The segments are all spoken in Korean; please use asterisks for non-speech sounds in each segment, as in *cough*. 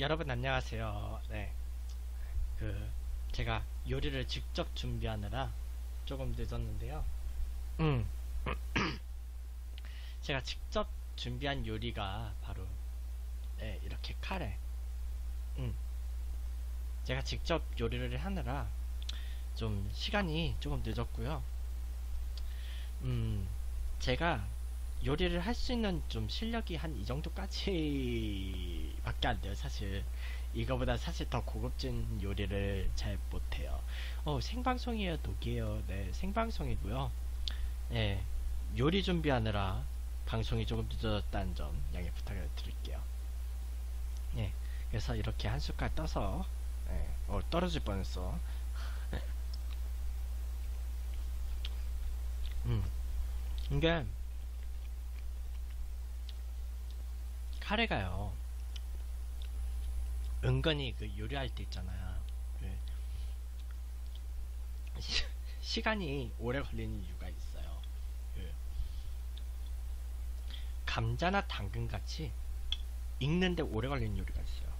여러분 안녕하세요. 네. 그 제가 요리를 직접 준비하느라 조금 늦었는데요. 음. *clears throat* 제가 직접 준비한 요리가 바로 네, 이렇게 카레. 음. 제가 직접 요리를 하느라 좀 시간이 조금 늦었고요. 음. 제가 요리를 할 수 있는 좀 실력이 한 이 정도까지 밖에 안 돼요, 사실. 이거보다 사실 더 고급진 요리를 잘 못해요. 어, 생방송이에요, 독이에요. 네, 생방송이고요. 네, 요리 준비하느라 방송이 조금 늦어졌다는 점 양해 부탁을 드릴게요. 네, 그래서 이렇게 한 숟갈 떠서, 네, 어, 떨어질 뻔했어. 음, 이게, 카레가요. 은근히 그 요리할 때 있잖아요. 그 시, 시간이 오래 걸리는 이유가 있어요. 그 감자나 당근 같이 익는데 오래 걸리는 요리가 있어요.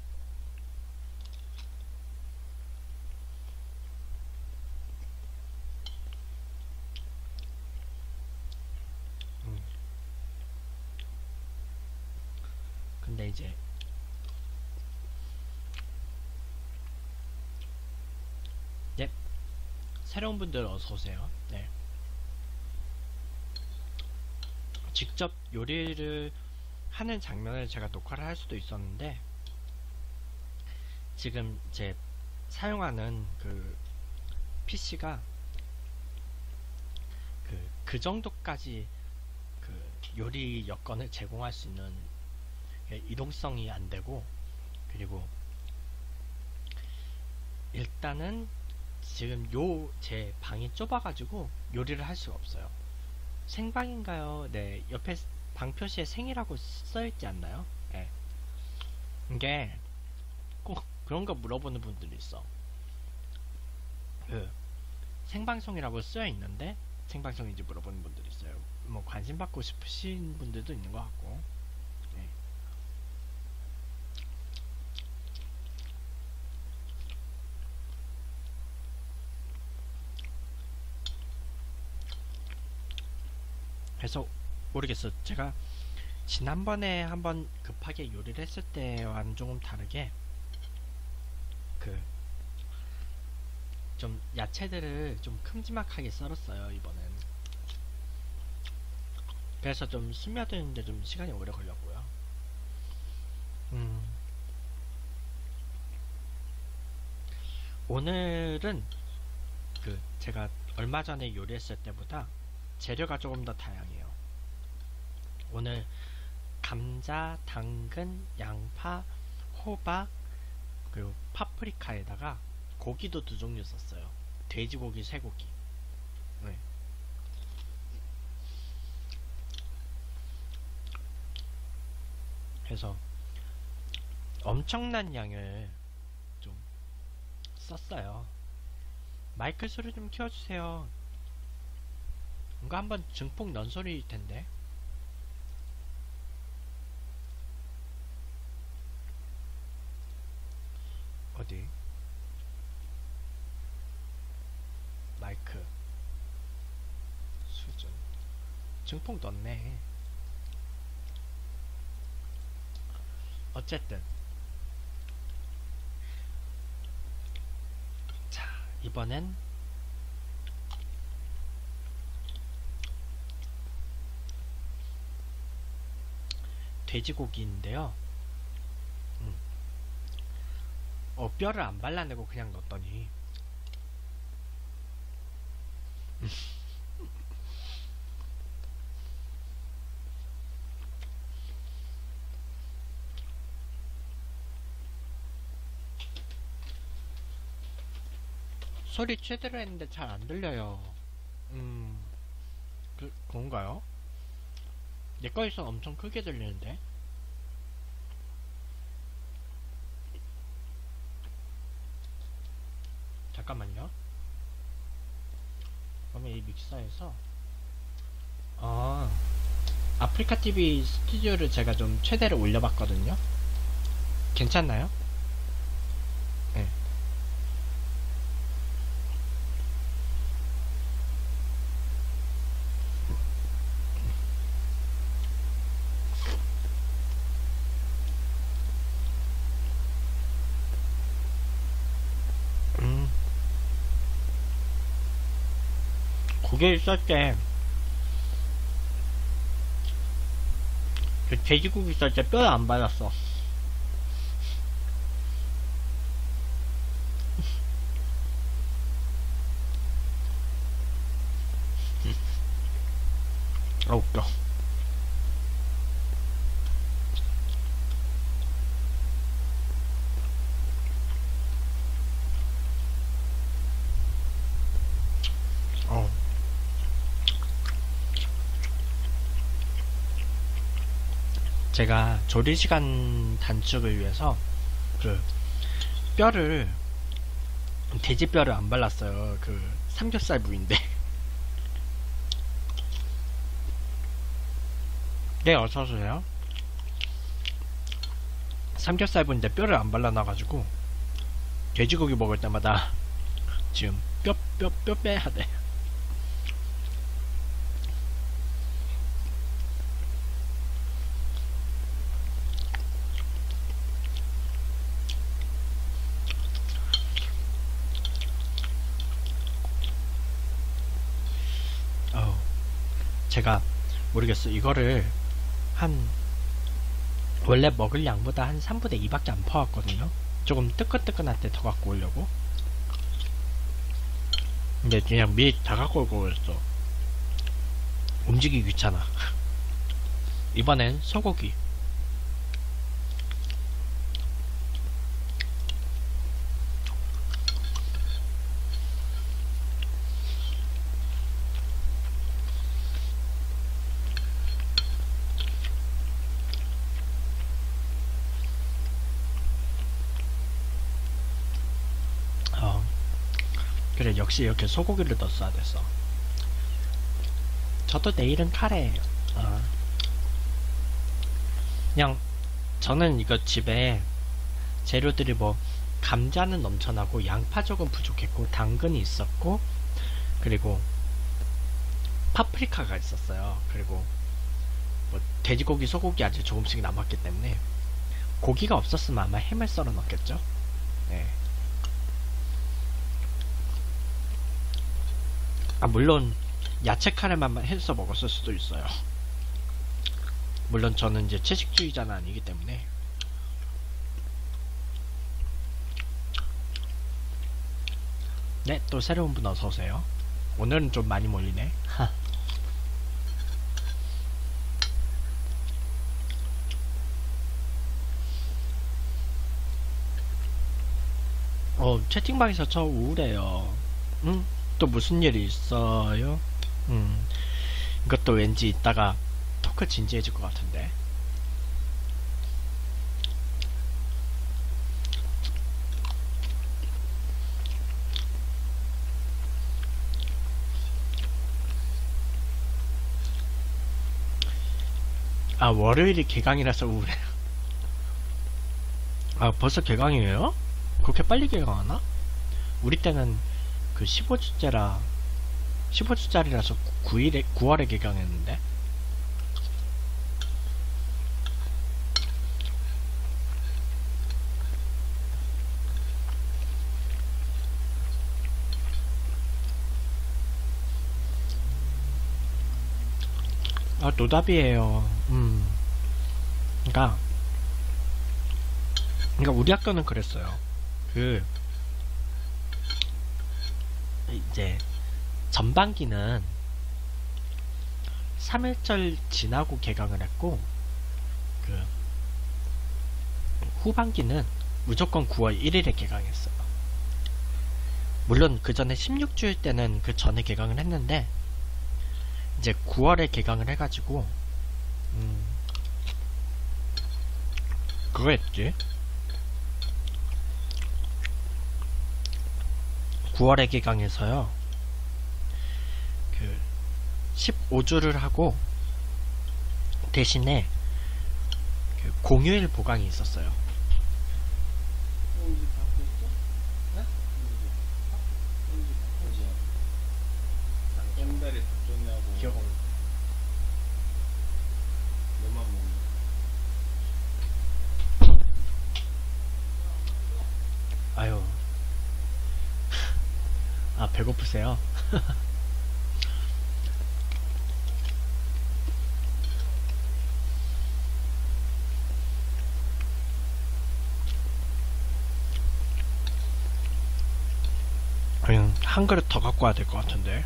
음. 근데 이제. 예 새로운 분들 어서 오세요. 네. 직접 요리를 하는 장면을 제가 녹화를 할 수도 있었는데 지금 제 사용하는 그 PC가 그, 그 정도까지 그 요리 여건을 제공할 수 있는 예, 이동성이 안 되고 그리고 일단은 지금 요 제 방이 좁아가지고 요리를 할 수가 없어요. 생방인가요? 네 옆에 방 표시에 생이라고 써있지 않나요? 네. 이게 꼭 그런 거 물어보는 분들이 있어. 그 생방송이라고 쓰여 있는데 생방송인지 물어보는 분들이 있어요. 뭐 관심 받고 싶으신 분들도 있는 것 같고. 그래서 모르겠어. 제가 지난번에 한번 급하게 요리를 했을 때와는 조금 다르게 그 좀 야채들을 좀 큼지막하게 썰었어요 이번엔. 그래서 좀 스며드는데 좀 시간이 오래 걸렸고요. 음. 오늘은 그 제가 얼마 전에 요리했을 때보다 재료가 조금 더 다양해요. 오늘 감자, 당근, 양파, 호박, 그리고 파프리카에다가 고기도 두 종류 썼어요. 돼지고기, 쇠고기. 네. 그래서 엄청난 양을 좀 썼어요. 마이크 소리 좀 키워주세요. 뭔가 한번 증폭 넌 소리일 텐데. 어디? 마이크 수준 증폭 넣네 어쨌든 자 이번엔 돼지고기인데요 음. 어, 뼈를 안 발라내고 그냥 넣었더니 *laughs* 소리 최대로 했는데 잘 안 들려요. 음, 그, 그런가요? 내 거에서 엄청 크게 들리는데? 잠깐만요. 그러면 이 믹서에서, 아, 아프리카 TV 스튜디오를 제가 좀 최대로 올려봤거든요? 괜찮나요? 있을 때, 그 돼지고기 때 뼈를 안 발랐어. 제가 조리 시간 단축을 위해서 그 뼈를 돼지 뼈를 안 발랐어요. 그 삼겹살 부위인데. *laughs* 네, 어서오세요. 삼겹살 부위인데 뼈를 안 발라놔가지고 돼지고기 먹을 때마다 *laughs* 지금 뼈, 뼈, 뼈 빼야 돼. 어, 제가 모르겠어. 이거를 한 원래 먹을 양보다 한 3분의 2밖에 안 퍼왔거든요. 조금 뜨끈뜨끈할 때 더 갖고 오려고. 근데 그냥 미리 다 갖고 오고 그랬어. 움직이기 귀찮아. *laughs* 이번엔 소고기. 어. 그래, 역시 이렇게 소고기를 넣었어야 됐어. 저도 내일은 카레예요. 어. 그냥 저는 이거 집에 재료들이 뭐 감자는 넘쳐나고 양파 조금 부족했고 당근이 있었고 그리고 파프리카가 있었어요. 그리고 뭐 돼지고기, 소고기 아직 조금씩 남았기 때문에 고기가 없었으면 아마 햄을 썰어 넣겠죠. 네. 아 물론 야채 카레만 해서 먹었을 수도 있어요. 물론 저는 이제 채식주의자는 아니기 때문에 네, 또 새로운 분 어서 오세요. 오늘은 좀 많이 몰리네. 하. 어, 채팅방에서 저 우울해요. 응? 또 무슨 일이 있어요? 음, 이것도 왠지 이따가 토크 진지해질 것 같은데. 아, 월요일이 개강이라서 우울해요. 아, 벌써 개강이에요? 그렇게 빨리 개강하나? 우리 때는 그 15주째라 15주짜리라서 9일에 9월에 개강했는데? 아 노답이에요. 음. 그니까 그니까 우리 학교는 그랬어요. 그 이제 전반기는 3일절 지나고 개강을 했고 그 후반기는 무조건 9월 1일에 개강했어요. 물론 그 전에 16주일 때는 그 전에 개강을 했는데 이제 9월에 개강을 해가지고 음 그거였지 9월에 개강해서요. 그 15주를 하고 대신에 그 공휴일 보강이 있었어요. 아 배고프세요? *laughs* 그냥 한 그릇 더 갖고 와야 될 것 같은데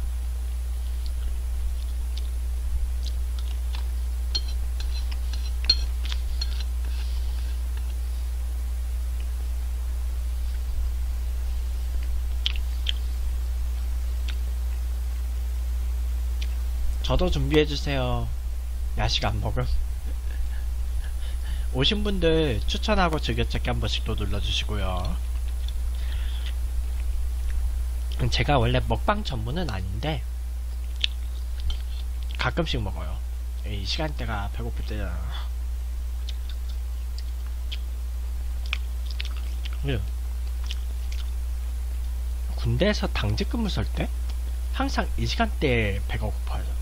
저도 준비해주세요. 야식 안 먹음. 오신 분들 추천하고 즐겨찾기 한 번씩 또 눌러주시고요. 제가 원래 먹방 전문은 아닌데 가끔씩 먹어요. 이 시간대가 배고플 때잖아. 예. 군대에서 당직 근무 설 때 항상 이 시간대에 배가 고파요.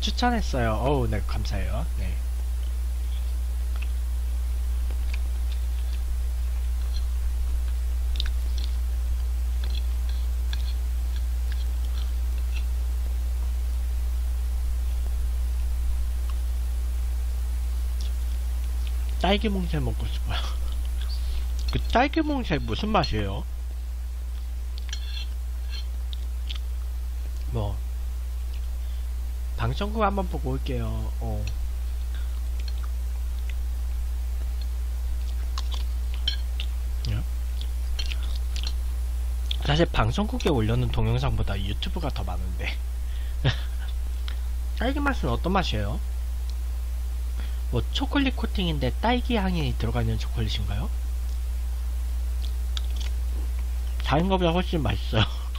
음. 추천했어요. 어우, 네, 감사해요. 네. 딸기 몽쉘 먹고 싶어요. *laughs* 그 딸기 몽쉘 무슨 맛이에요? 뭐 방송국 한번 보고 올게요. 어. 예? 사실 방송국에 올려놓은 동영상보다 유튜브가 더 많은데 *laughs* 딸기 맛은 어떤 맛이에요? 뭐 초콜릿 코팅인데 딸기 향이 들어가 있는 초콜릿인가요? 다른 것보다 훨씬 맛있어요. *laughs*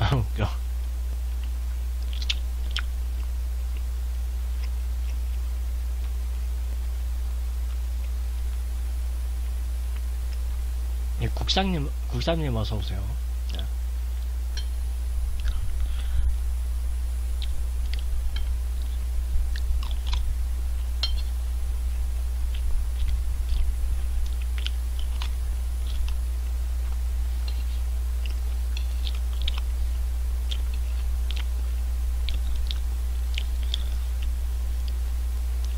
아 웃겨. 예, 국장님, 국장님 어서 오세요. 네.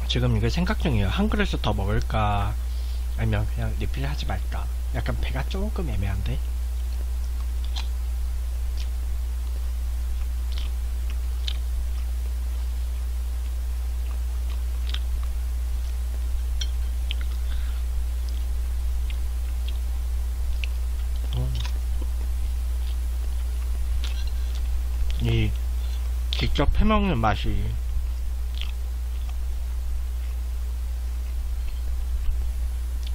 지금 이거 생각 중이에요. 한 그릇을 더 먹을까? 아니면 그냥 리필 하지 말까? 약간 배가 조금 애매한데? 음. 이 직접 해먹는 맛이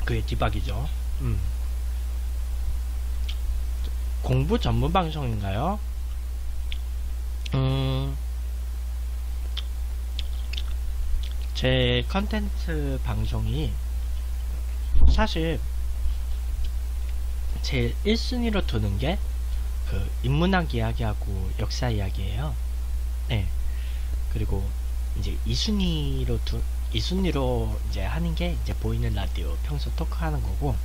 그게 뒤박이죠. 음. 공부 전문 방송인가요? 음, 제 컨텐츠 방송이 사실 제 1순위로 두는 게 그 인문학 이야기하고 역사 이야기예요. 네. 그리고 이제 2순위로 두, 2순위로 이제 하는 게 이제 보이는 라디오 평소 토크 하는 거고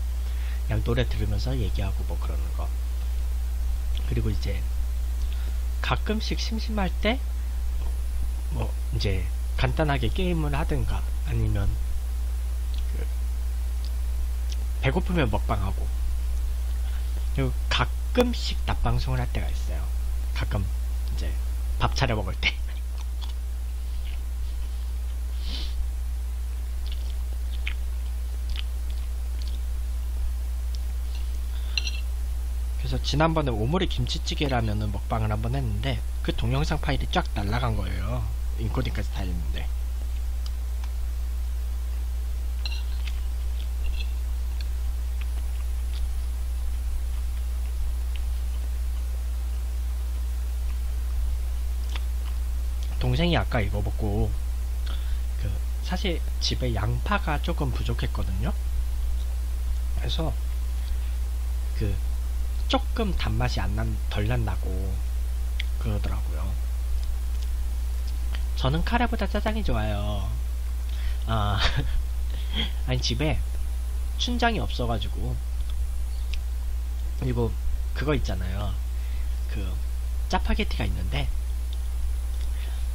그냥 노래 들으면서 얘기하고 뭐 그러는 거 그리고 이제 가끔씩 심심할 때 뭐 이제 간단하게 게임을 하든가 아니면 그 배고프면 먹방하고 그리고 가끔씩 낮방송을 할 때가 있어요. 가끔 이제 밥 차려 먹을 때 지난번에 오모리 김치찌개라면은 먹방을 한번 했는데 그 동영상 파일이 쫙 날라간 거예요. 인코딩까지 다 했는데. 동생이 아까 이거 먹고 그 사실 집에 양파가 조금 부족했거든요. 그래서 그 조금 단맛이 안 난, 덜 난다고 그러더라고요. 저는 카레보다 짜장이 좋아요. 아, *laughs* 아니 집에 춘장이 없어가지고 그리고 그거 있잖아요. 그 짜파게티가 있는데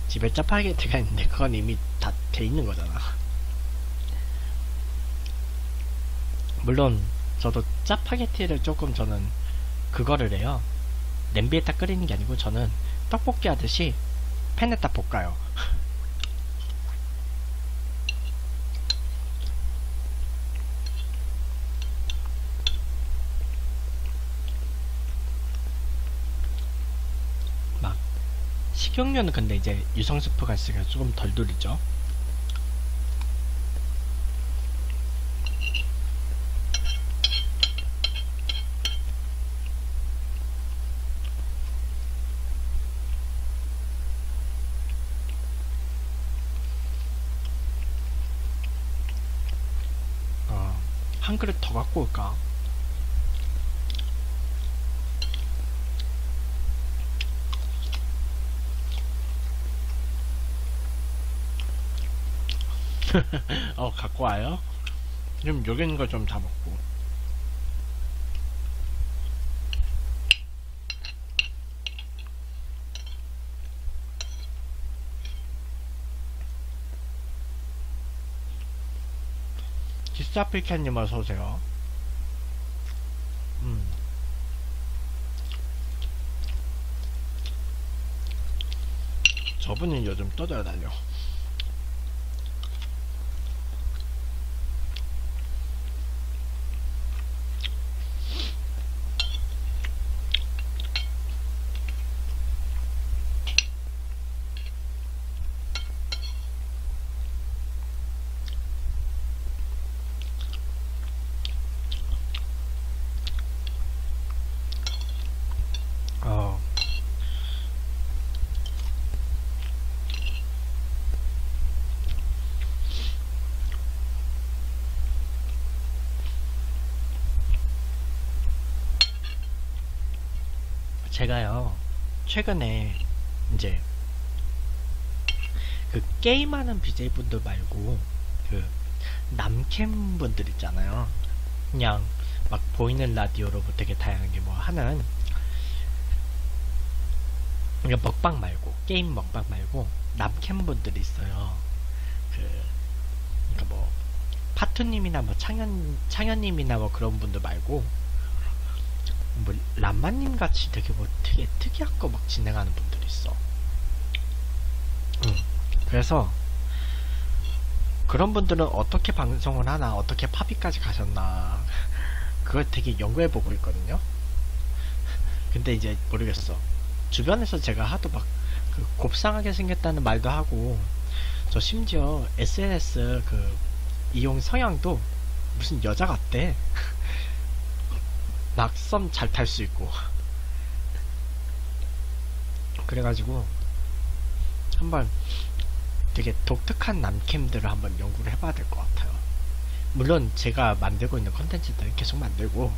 집에 짜파게티가 *laughs* 있는데 그건 이미 다 돼 있는 거잖아. 물론 저도 짜파게티를 조금 저는 그거를 해요. 냄비에다 끓이는 게 아니고 저는 떡볶이 하듯이 팬에다 볶아요. *laughs* 막 식용유는 근데 이제 유성 스프가 있으니까 조금 덜 두리죠. 어, 한 그릇 더 갖고 올까? *laughs* 어, 갖고 와요? 그럼 여기 있는 거 좀 다 먹고. 기사필캔님 어서오세요. 음. 저분이 요즘 떠돌아다녀. 제가요, 최근에, 이제, 그, 게임하는 BJ분들 말고, 그, 남캠 분들 있잖아요. 그냥, 막, 보이는 라디오로 뭐 되게 다양하게 뭐 하는, 그러니까 먹방 말고 게임 먹방 말고 남캠 분들이 있어요. 그 그러니까 뭐 파투님이나 뭐 창현 창현님이나 뭐 그런 분들 말고 뭐 람마님 같이 되게 뭐 되게 특이한 거 막 진행하는 분들이 있어. 응. 그래서 그런 분들은 어떻게 방송을 하나 어떻게 팝이까지 가셨나 그걸 되게 연구해 보고 있거든요. 근데 이제 모르겠어. 주변에서 제가 하도 막 그 곱상하게 생겼다는 말도 하고 저 심지어 SNS 그 이용 성향도 무슨 여자 같대 낙섬 잘 탈 수 있고. 그래가지고 한번 되게 독특한 남캠들을 한번 연구를 해봐야 될 것 같아요. 물론 제가 만들고 있는 컨텐츠들 계속 만들고.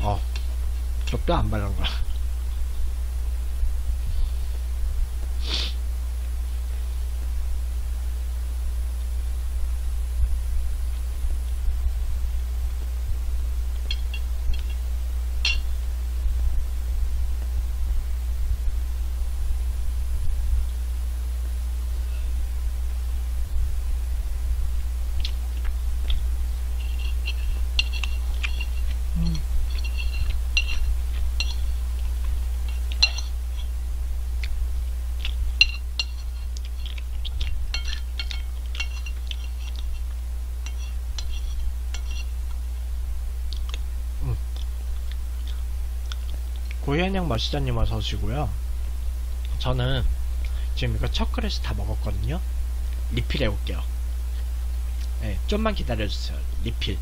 어, 쪽도 안 바른 거야. 고현영 머시자님 어서 오시고요. 저는 지금 이거 첫 그릇이 다 먹었거든요. 리필 해볼게요. 네, 좀만 기다려주세요. 리필.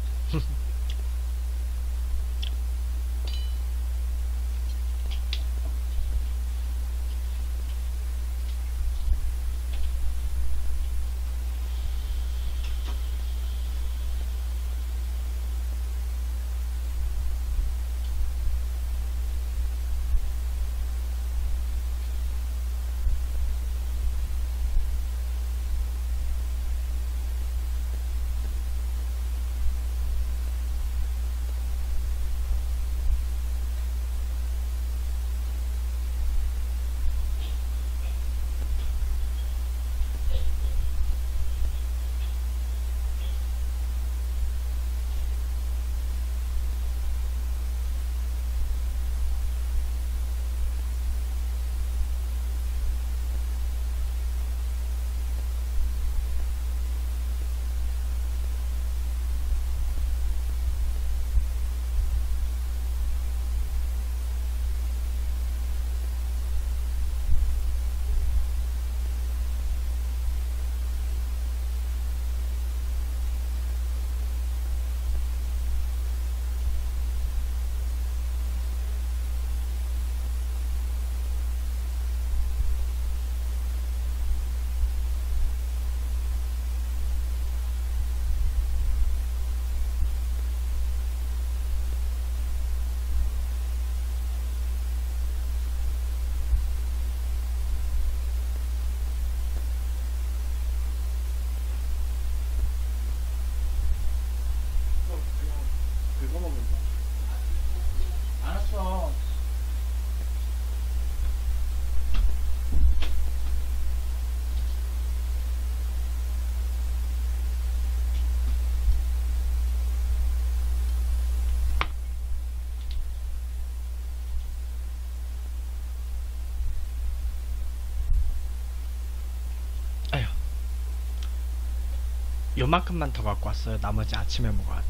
요만큼만 더 갖고 왔어요. 나머지 아침에 먹어야 돼.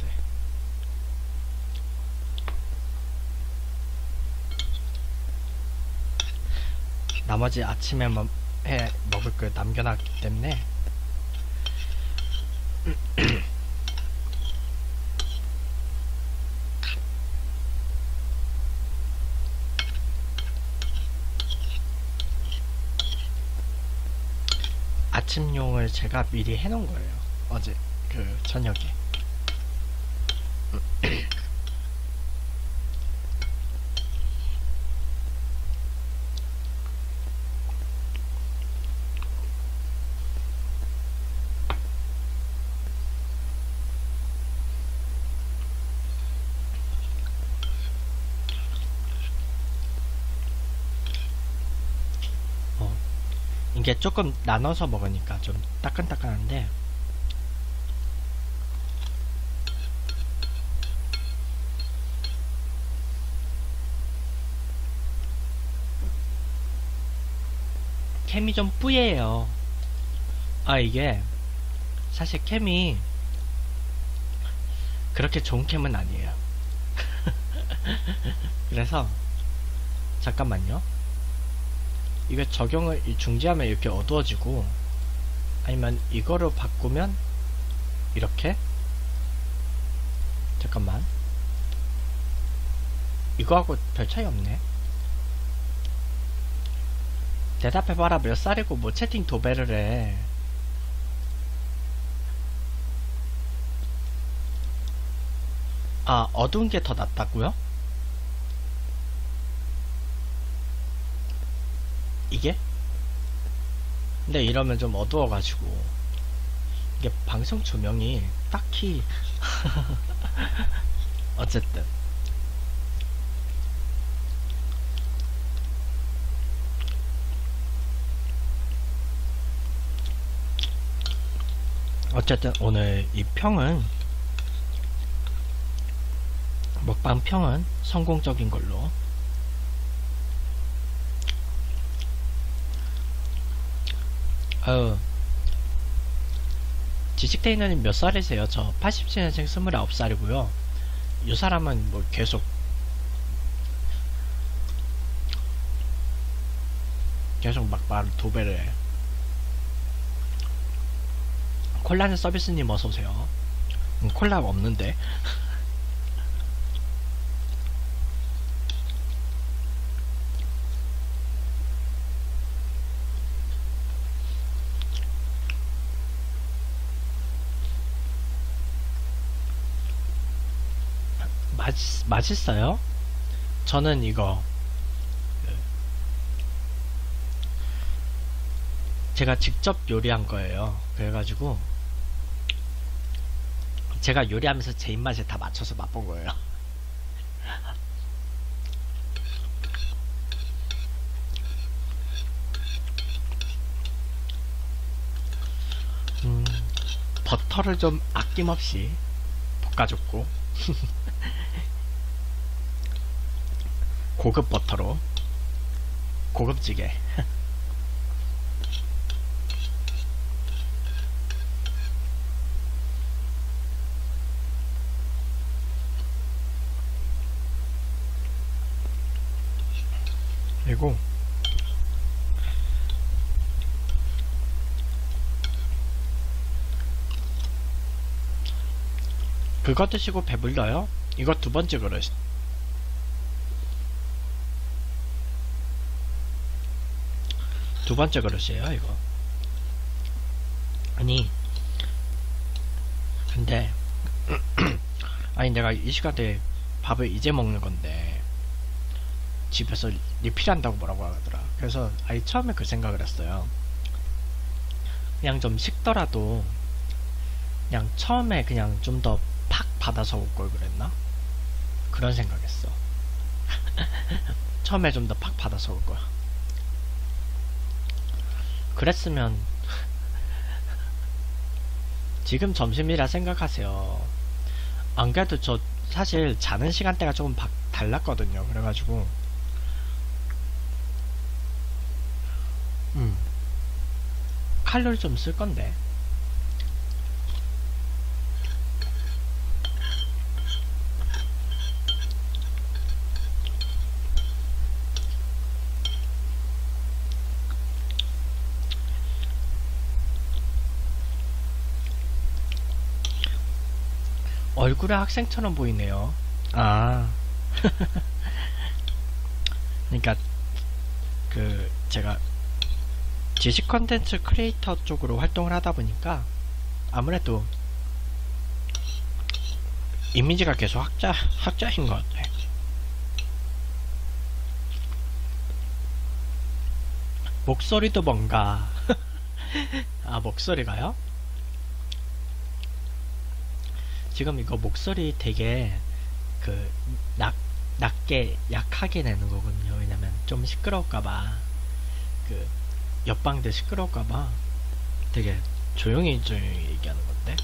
나머지 아침에 뭐, 해 먹을 걸 남겨놨기 때문에 *clears throat* 아침용을 제가 미리 해놓은 거예요. 어제 그 저녁에. 어, 이게 조금 나눠서 먹으니까 좀 따끈따끈한데 캠이 좀 뿌예요. 아 이게 사실 캠이 그렇게 좋은 캠은 아니에요. *laughs* 그래서 잠깐만요. 이거 적용을 이 중지하면 이렇게 어두워지고 아니면 이거로 바꾸면 이렇게? 잠깐만. 이거하고 별 차이 없네 대답해봐라 몇 살이고 뭐 채팅 도배를 해 아, 어두운 게 더 낫다고요? 이게? 근데 이러면 좀 어두워가지고 이게 방송 조명이 딱히 *laughs* 어쨌든 어쨌든 오늘 이 평은 먹방 평은 성공적인 걸로. 아유 지식테이너님 몇 살이세요? 저 87년생 29살이고요. 이 사람은 뭐 계속 계속 막 말을 도배를 해 콜라는 서비스님 어서오세요 음, 콜라 없는데 맛, 맛있어요? 저는 이거 그, 제가 직접 요리한 거예요. 그래가지고 제가 요리하면서 제 입맛에 다 맞춰서 맛본 거예요. *laughs* 음, 버터를 좀 아낌없이 볶아줬고 *laughs* 고급 버터로 고급지게 그리고 그거 드시고 배불러요? 이거 두 번째 그릇 두 번째 그릇이에요 이거 아니 근데 *clears throat* 아니 내가 이 시간대 밥을 이제 먹는 건데 집에서 리필한다고 뭐라고 하더라. 그래서 아니 처음에 그 생각을 했어요. 그냥 좀 식더라도 그냥 처음에 그냥 좀 더 팍 받아서 올 걸 그랬나? 그런 생각했어. *laughs* 처음에 좀 더 팍 받아서 올 거야. 그랬으면 *laughs* 지금 점심이라 생각하세요. 안 그래도 저 사실 자는 시간대가 조금 바, 달랐거든요. 그래가지고 음. 칼로리 좀 쓸 건데. 얼굴에 학생처럼 보이네요. 아. *laughs* 그러니까 그 제가 지식 컨텐츠 크리에이터 쪽으로 활동을 하다 보니까 아무래도 이미지가 계속 학자 학자인 것 같아. 목소리도 뭔가 *laughs* 아 목소리가요? 지금 이거 목소리 되게 그 낮, 낮게 약하게 내는 거거든요. 왜냐면 좀 시끄러울까봐 그 옆방들 시끄러울까봐 되게 조용히 조용히 얘기하는 건데.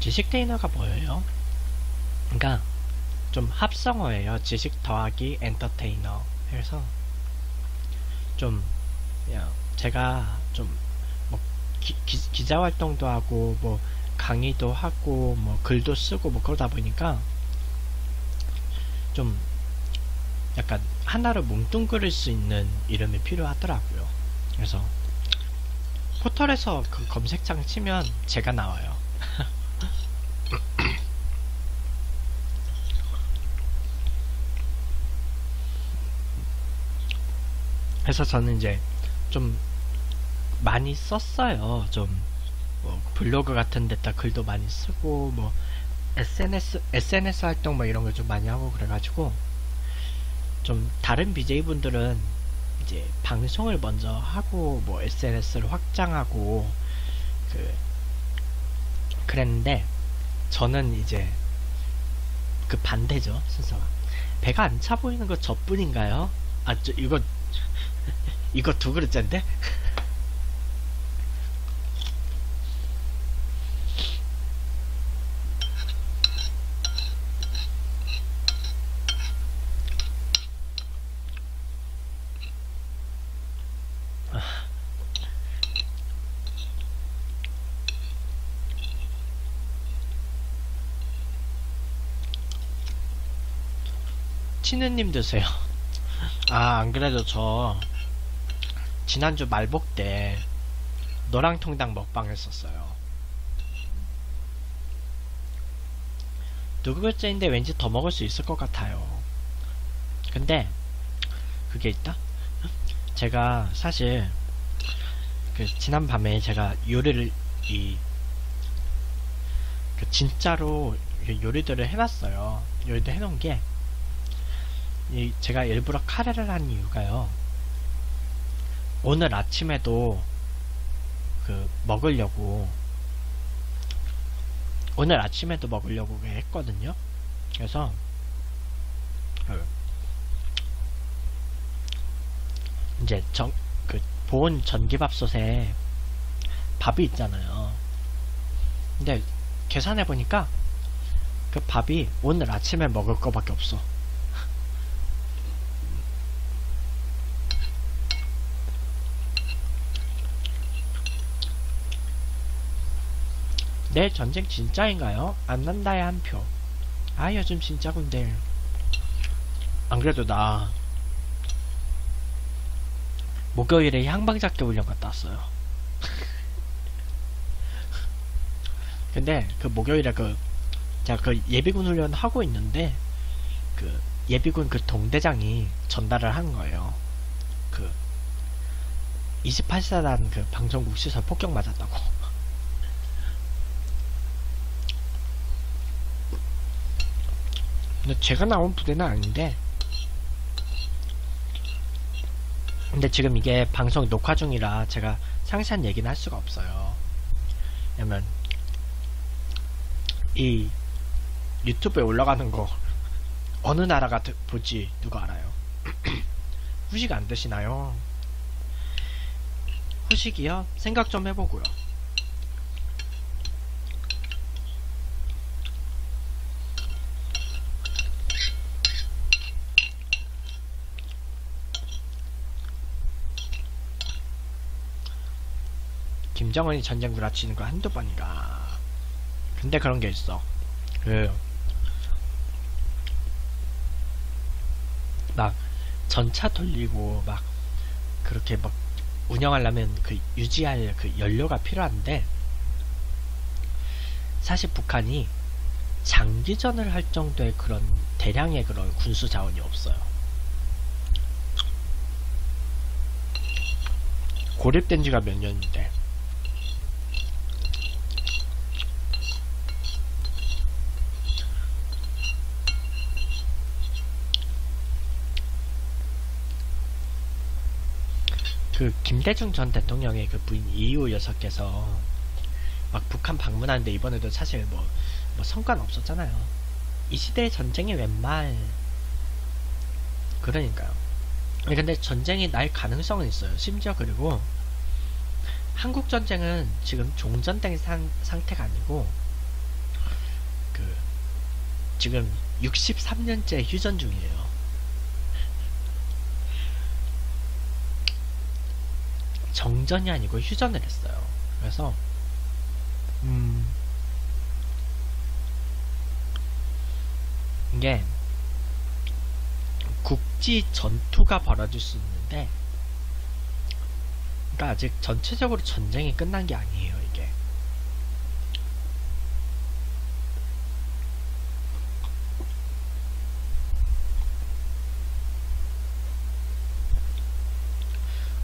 지식 테이너가 뭐예요? 그러니까 좀 합성어예요. 지식 더하기 엔터테이너 해서 좀 제가 좀 뭐 기자 활동도 하고 뭐 강의도 하고 뭐 글도 쓰고 뭐 그러다 보니까 좀 약간 하나를 뭉뚱그릴 수 있는 이름이 필요하더라고요. 그래서 포털에서 그 검색창 치면 제가 나와요. *laughs* 그래서 저는 이제 좀 많이 썼어요. 좀 뭐 블로그 같은 데다 글도 많이 쓰고 뭐 SNS SNS 활동 뭐 이런 걸 좀 많이 하고 그래가지고 좀 다른 BJ 분들은 이제 방송을 먼저 하고 뭐 SNS를 확장하고 그 그랬는데 저는 이제 그 반대죠 순서가 배가 안 차 보이는 거 저뿐인가요? 아 저 이거 *laughs* 이거 두 그릇째인데? 치느님 드세요. 아, 안 그래도 저 지난주 말복 때 노랑통닭 먹방 했었어요. 두 그릇째인데 왠지 더 먹을 수 있을 것 같아요. 근데 그게 있다? 제가 사실 그 지난 밤에 제가 요리를 이 그 진짜로 요리들을 해놨어요. 요리도 해놓은 게이 제가 일부러 카레를 한 이유가요. 오늘 아침에도 그 먹으려고 오늘 아침에도 먹으려고 했거든요. 그래서 그 이제 정, 그 보온 전기밥솥에 밥이 있잖아요. 근데 계산해 보니까 그 밥이 오늘 아침에 먹을 거밖에 없어. 내 전쟁 진짜인가요? 안 난다에 한 표. 아 요즘 진짜 군데. 안 그래도 나 목요일에 향방잡기 훈련 갔다 왔어요. *laughs* 근데 그 목요일에 그 제가 그 예비군 훈련 하고 있는데 그 예비군 그 동대장이 전달을 한 거예요. 그 28사단 그 방송국 시설 폭격 맞았다고. 근데 제가 나온 부대는 아닌데. 근데 지금 이게 방송 녹화 중이라 제가 상세한 얘기는 할 수가 없어요. 왜냐면 이 유튜브에 올라가는 거 *laughs* 어느 나라가 볼지? 누가 알아요? *clears throat* 후식 안 드시나요? 후식이요? 생각 좀 해보고요 김정은이 전쟁 구라치는 거 한두 번이가 근데 그런 게 있어 그 막 전차 돌리고 막 그렇게 막 운영하려면 그 유지할 그 연료가 필요한데 사실 북한이 장기전을 할 정도의 그런 대량의 그런 군수 자원이 없어요. 고립된 지가 몇 년인데. 그 김대중 전 대통령의 그 부인 이후 여사께서 막 북한 방문하는데 이번에도 사실 뭐, 뭐 성과는 없었잖아요. 이 시대의 전쟁이 웬 말 그러니까요. 아니, 근데 전쟁이 날 가능성은 있어요. 심지어 그리고 한국 전쟁은 지금 종전된 상, 상태가 아니고 그 지금 63년째 휴전 중이에요. 정전이 아니고 휴전을 했어요. 그래서 음 이게 국지 전투가 벌어질 수 있는데 그러니까 아직 전체적으로 전쟁이 끝난 게 아니에요 이게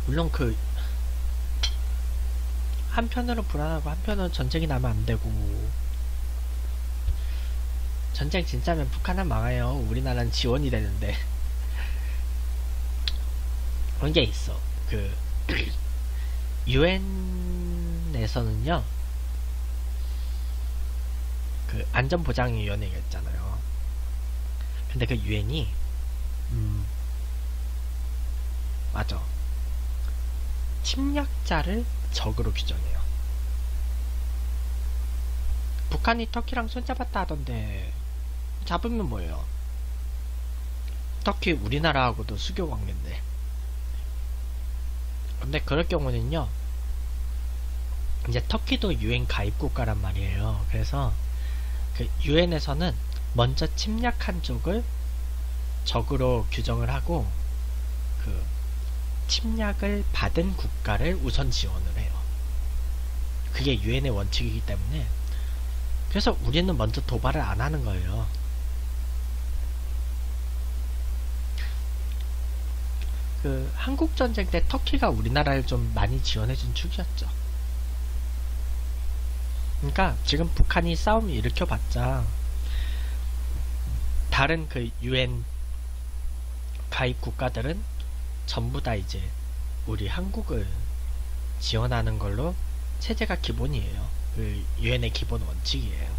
물론 그 한편으로 불안하고 한편으로 전쟁이 나면 안 되고 전쟁 진짜면 북한은 망해요. 우리나라는 지원이 되는데 *laughs* 그런 게 있어. 그 *clears throat* 유엔에서는요. 그 안전보장위원회가 있잖아요. 근데 그 유엔이 음 맞아. 침략자를 적으로 규정해요. 북한이 터키랑 손잡았다 하던데 잡으면 뭐예요? 터키 우리나라하고도 수교 관계인데. 근데 그럴 경우는요. 이제 터키도 유엔 가입 국가란 말이에요. 그래서 그 유엔에서는 먼저 침략한 쪽을 적으로 규정을 하고 그 침략을 받은 국가를 우선 지원을 해요. 그게 유엔의 원칙이기 때문에 그래서 우리는 먼저 도발을 안 하는 거예요. 그 한국 전쟁 때 터키가 우리나라를 좀 많이 지원해준 축이었죠. 그러니까 지금 북한이 싸움 일으켜봤자 다른 그 유엔 가입 국가들은 전부 다 이제 우리 한국을 지원하는 걸로 체제가 기본이에요. 그 유엔의 기본 원칙이에요.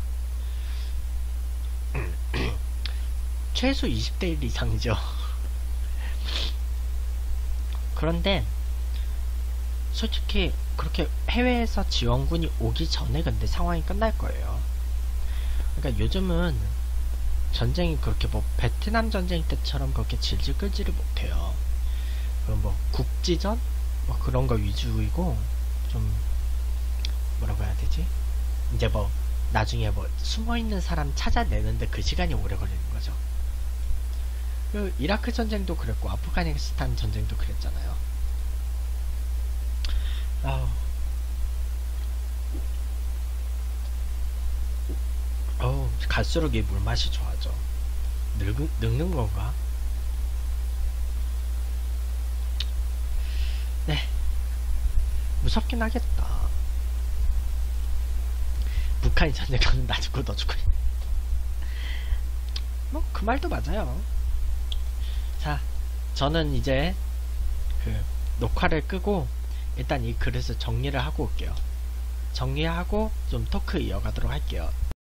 *clears throat* 최소 20대 1 이상이죠. *laughs* 그런데 솔직히 그렇게 해외에서 지원군이 오기 전에 근데 상황이 끝날 거예요. 그러니까 요즘은 전쟁이 그렇게 뭐 베트남 전쟁 때처럼 그렇게 질질 끌지를 못해요. 그럼 뭐 국지전 뭐 그런 거 위주이고 좀 뭐라고 해야 되지? 이제 뭐 나중에 뭐 숨어 있는 사람 찾아내는데 그 시간이 오래 걸리는 거죠. 그 이라크 전쟁도 그랬고 아프가니스탄 전쟁도 그랬잖아요. 아우. 어우, 갈수록 이 물맛이 좋아져. 늙, 늙는 건가? 네. 무섭긴 하겠다. 북한이 전쟁하면 나 죽고 너 죽고. 뭐, 그 말도 맞아요. 자, 저는 이제 그 녹화를 끄고 일단 이 그릇을 정리를 하고 올게요. 정리하고 좀 토크 이어가도록 할게요.